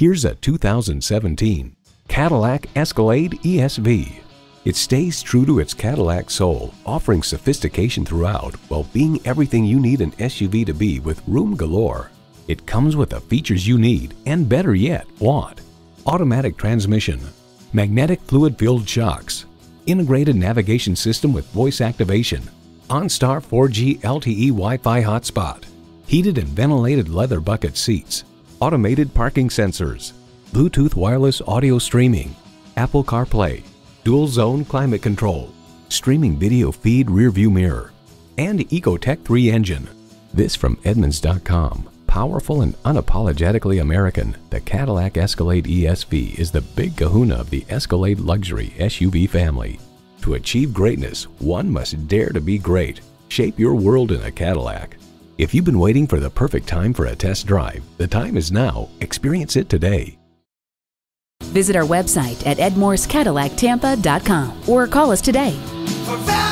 Here's a 2017 Cadillac Escalade ESV. It stays true to its Cadillac soul, offering sophistication throughout while being everything you need an SUV to be with room galore. It comes with the features you need and better yet, want. Automatic transmission, magnetic fluid-filled shocks, integrated navigation system with voice activation, OnStar 4G LTE Wi-Fi hotspot, heated and ventilated leather bucket seats, automated parking sensors, Bluetooth wireless audio streaming, Apple CarPlay, dual zone climate control, streaming video feed rear view mirror, and EcoTec3 engine. This from Edmunds.com. Powerful and unapologetically American, the Cadillac Escalade ESV is the big kahuna of the Escalade luxury SUV family. To achieve greatness, one must dare to be great. Shape your world in a Cadillac. If you've been waiting for the perfect time for a test drive, the time is now. Experience it today. Visit our website at edmorsecadillactampa.com or call us today. For value.